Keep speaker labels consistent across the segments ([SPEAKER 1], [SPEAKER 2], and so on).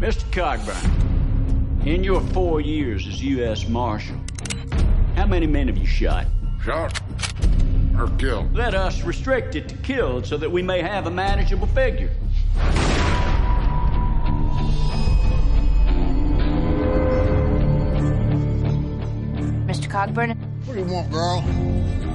[SPEAKER 1] Mr. Cogburn, in your four years as U.S. Marshal, how many men have you shot?
[SPEAKER 2] Shot or killed?
[SPEAKER 1] Let us restrict it to killed so that we may have a manageable figure.
[SPEAKER 3] Mr. Cogburn,
[SPEAKER 2] What do you want, girl?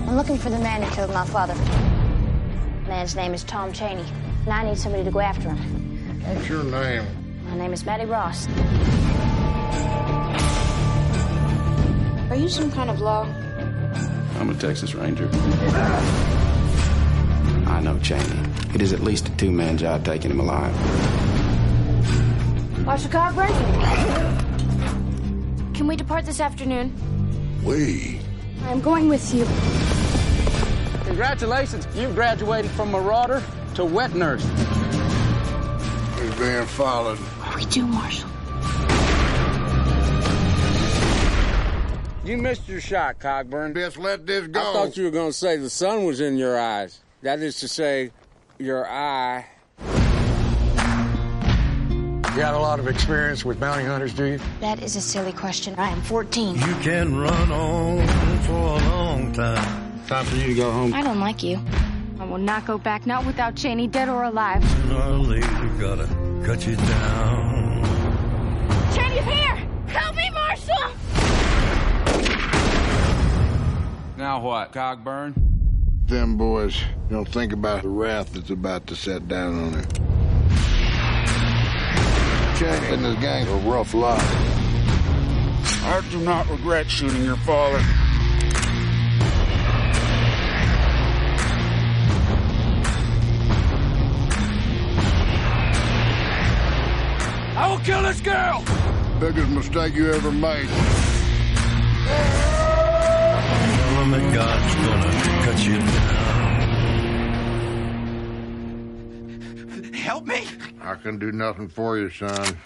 [SPEAKER 3] I'm looking for the man who killed my father. The man's name is Tom Chaney, and I need somebody to go after him.
[SPEAKER 2] What's your name?
[SPEAKER 3] My name is Mattie Ross. Are you some kind of law?
[SPEAKER 4] I'm a Texas Ranger. I know Chaney. It is at least a two-man job taking him alive.
[SPEAKER 3] Marshal Cogburn? Can we depart this afternoon?
[SPEAKER 2] We.
[SPEAKER 3] I'm going with you.
[SPEAKER 5] Congratulations, You've graduated from Marauder to wet nurse.
[SPEAKER 2] He's being followed.
[SPEAKER 3] What do we do, Marshal?
[SPEAKER 5] You missed your shot, Cogburn.
[SPEAKER 2] Just let this go.
[SPEAKER 5] I thought you were going to say the sun was in your eyes. That is to say, your eye.
[SPEAKER 2] You got a lot of experience with bounty hunters, do you?
[SPEAKER 3] That is a silly question. I am 14.
[SPEAKER 6] You can run on for a long time.
[SPEAKER 2] Time for you to go home.
[SPEAKER 3] I don't like you.
[SPEAKER 7] I will not go back, not without Chaney, dead or alive.
[SPEAKER 6] Sooner or later, gotta cut you down.
[SPEAKER 7] Chaney's here! Help me, Marshal!
[SPEAKER 5] Now what, Cogburn?
[SPEAKER 2] Them boys don't think about the wrath that's about to set down on him. Chaney and his gang a rough lot. I do not regret shooting your father.
[SPEAKER 5] I will kill this girl!
[SPEAKER 2] Biggest mistake you ever made.
[SPEAKER 6] Tell 'em that God's gonna cut you down.
[SPEAKER 8] Help me!
[SPEAKER 2] I can do nothing for you, son.